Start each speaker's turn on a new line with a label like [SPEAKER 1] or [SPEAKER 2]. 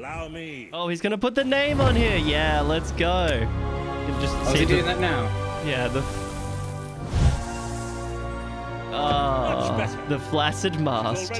[SPEAKER 1] Allow me.
[SPEAKER 2] Oh, he's gonna put the name on here. Yeah, let's go. Just
[SPEAKER 3] Oh, is he doing that now?
[SPEAKER 2] Yeah, the. Oh, the flaccid mast.